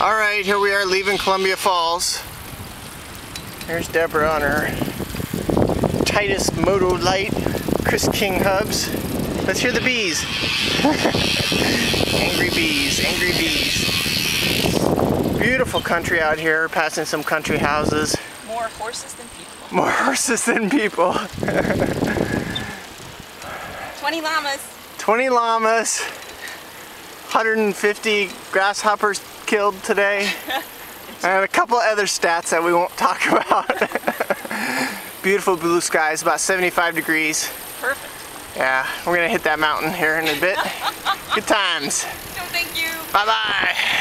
All right, here we are leaving Columbia Falls. There's Deborah on her Titus Motolite Chris King hubs. Let's hear the bees. angry bees, angry bees. Beautiful country out here, passing some country houses. More horses than people. More horses than people. 20 llamas. 20 llamas, 150 grasshoppers killed today, and a couple other stats that we won't talk about. Beautiful blue skies, about 75 degrees. Perfect. Yeah, we're gonna hit that mountain here in a bit. Good times. No, thank you. Bye bye.